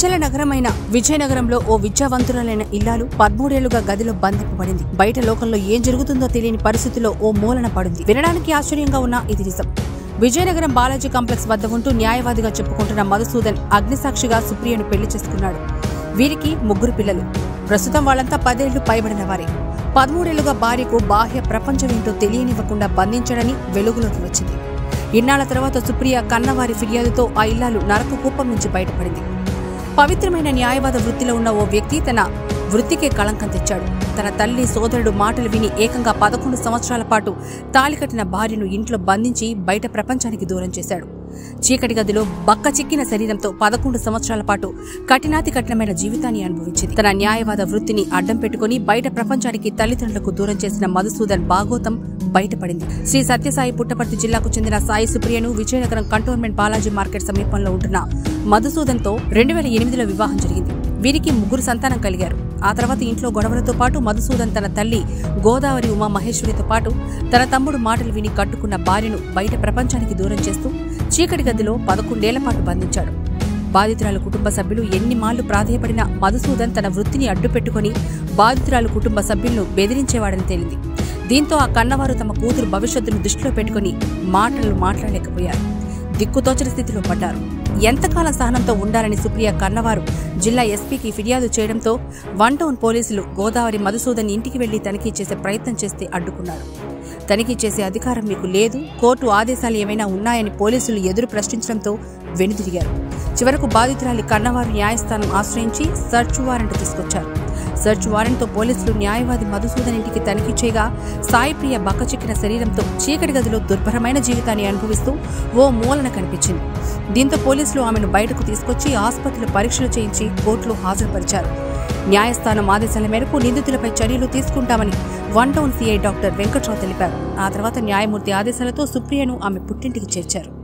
విద్యల నగరమైన విజయనగరంలో ఓ విద్యావంతురాలైన ఇల్లాలు పదమూడేళ్ళుగా గదిలో బంధింపబడింది బయట లోకంలో ఏం జరుగుతుందో తెలియని పరిస్థితిలో ఓ మూలన పడింది. వినడానికి ఆశ్చర్యంగా ఉన్న ఇది నిజం. విజయనగరం బాలాజీ కాంప్లెక్స్ వద్ద ఉంటూ న్యాయవాదిగా చెప్పుకుంటున్న మధుసూదన్ అగ్నిసాక్షిగా సుప్రియను పెళ్ళి చేసుకున్నాడు. వీరికి ముగ్గురు పిల్లలు. ప్రస్తుతం వాళ్ళంతా పదేళ్ళు పైబడిన వారే. పదమూడేళ్ళుగా భార్యకు బాహ్య ప్రపంచం ఏంటో తెలియనివ్వకుండా బంధించడని వెలుగులోకి వచ్చింది. ఇన్నాళ్ళ తర్వాత సుప్రియ కన్నవారి ఫిర్యాదుతో ఆ ఇల్లాలు నరక కూపం నుంచి బయటపడింది. పవిత్రమైన న్యాయవాద వృత్తిలో ఉన్న ఓ వ్యక్తి తన వృత్తికే కళంకం తెచ్చాడు. తన తల్లి సోదరుడు మాటలు విని ఏకంగా పదకొండు సంవత్సరాల పాటు తాళికట్టిన భార్యను ఇంట్లో బంధించి బయట ప్రపంచానికి దూరం చేశాడు. చీకటి గదిలో బక్క చిక్కిన శరీరంతో పదకొండు సంవత్సరాల పాటు కఠినాతి కఠినమైన జీవితాన్ని అనుభవించింది. తన న్యాయవాద వృత్తిని అడ్డం పెట్టుకుని బయట ప్రపంచానికి తల్లిదండ్రులకు దూరం చేసిన మధుసూదన్ భాగోతం బయటపడింది. శ్రీ సత్యసాయి పుట్టపర్తి జిల్లాకు చెందిన సాయి సుప్రియను విజయనగరం కంటోన్మెంట్ బాలాజీ మార్కెట్ సమీపంలో ఉంటున్న మధుసూదన్తో రెండు వేల ఎనిమిదిలో వివాహం జరిగింది. వీరికి ముగ్గురు సంతానం కలిగారు. ఆ తర్వాత ఇంట్లో గొడవలతో పాటు మధుసూదన్ తన తల్లి గోదావరి ఉమా మహేశ్వరితో పాటు తన తమ్ముడు మాటలు విని కట్టుకున్న భార్యను బయట ప్రపంచానికి దూరం చేస్తూ చీకటి గదిలో పదకొండేళ్ళ పాటు బంధించాడు. బాధితురాలు కుటుంబ సభ్యులు ఎన్ని మాళ్ళు ప్రాధేయపడినా మధుసూదన్ తన వృత్తిని అడ్డుపెట్టుకుని బాధితురాలు కుటుంబ సభ్యులను బెదిరించేవాడని తేలింది. దీంతో ఆ కన్నవారు తమ కూతురు భవిష్యత్తును దృష్టిలో పెట్టుకుని మాటలు మాట్లాడలేకపోయారు. దిక్కుతోచని స్థితిలో పడ్డారు. ఎంతకాలం సహనంతో ఉండాలని సుప్రియ కన్నవారు జిల్లా ఎస్పీకి ఫిర్యాదు చేయడంతో వన్ టౌన్ పోలీసులు గోదావరి మధుసూదన్ ఇంటికి వెళ్ళి తనిఖీ చేసే ప్రయత్నం చేస్తే అడ్డుకున్నారు. తనిఖీ చేసే అధికారం మీకు లేదు. కోర్టు ఆదేశాలు ఏమైనా ఉన్నాయని పోలీసులు ఎదురు ప్రశ్నించడంతో వెనుదిరిగారు. చివరకు బాధితురాలి కన్నవారు న్యాయస్థానం ఆశ్రయించి సర్చ్ వారెంట్ తీసుకొచ్చారు. సెర్చ్ వారెంట్తో పోలీసులు న్యాయవాది మధుసూదన్ ఇంటికి తనిఖీ చేయగా సాయిప్రియ బక్కచిక్కిన శరీరంతో చీకటి గదిలో దుర్భరమైన జీవితాన్ని అనుభవిస్తూ ఓ మూలన కనిపించింది. దీంతో పోలీసులు ఆమెను బయటకు తీసుకొచ్చి ఆసుపత్రిలో పరీక్షలు చేయించి కోర్టులో హాజరుపరిచారు. న్యాయస్థానం ఆదేశాల మేరకు నిందితులపై చర్యలు తీసుకుంటామని one town CI doctor Venkatrao తెలిపారు. ఆ తర్వాత న్యాయమూర్తి ఆదేశాలతో సుప్రియను ఆమె పుట్టింటికి చేర్చారు.